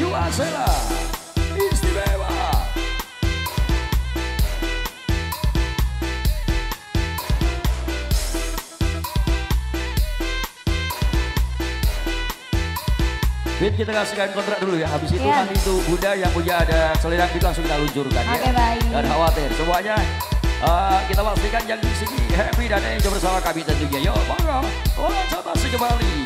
Yuasela Istimewa Fit kita kasihkan kontrak dulu ya. Habis itu yeah. nanti itu Bunda yang punya ada selera kita langsung kita luncurkan okay, ya. Baik. Dan khawatir semuanya uh, kita pastikan yang di sini happy dan enjoy bersama kami tentunya. Yo, monggo. Oh, coba sekembali.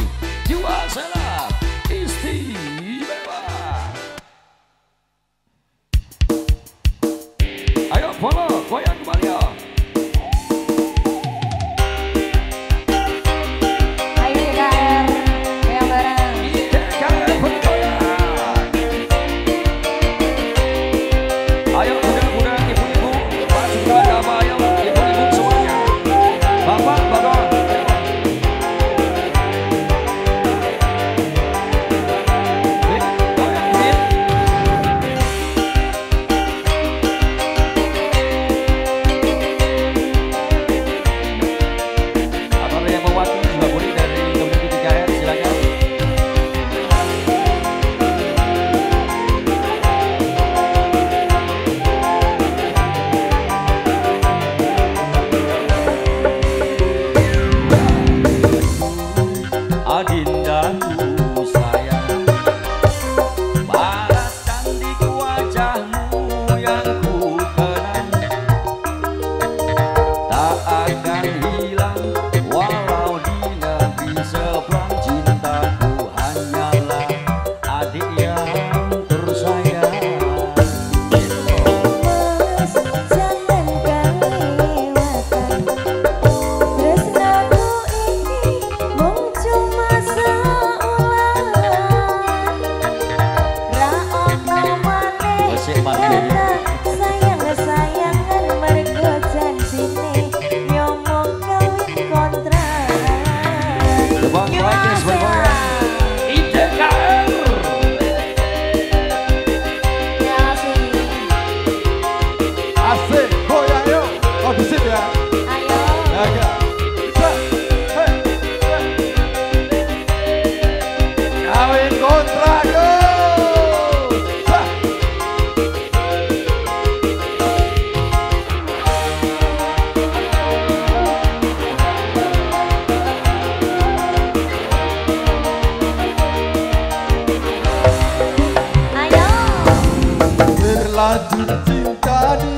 lanjut cinta di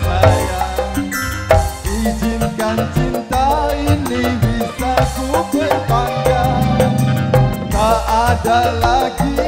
sana diinkan cinta ini bisa ku kebangga kau Ada lagi.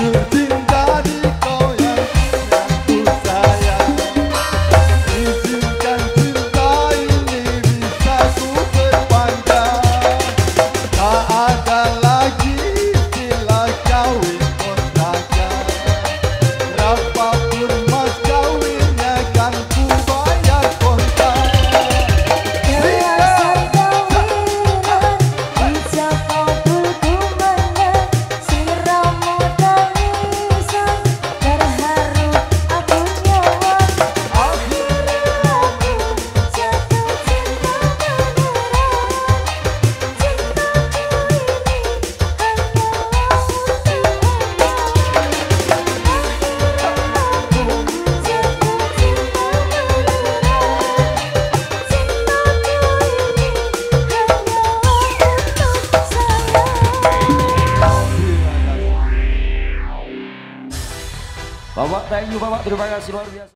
good. Daniel Dragaci Barbias.